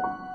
you.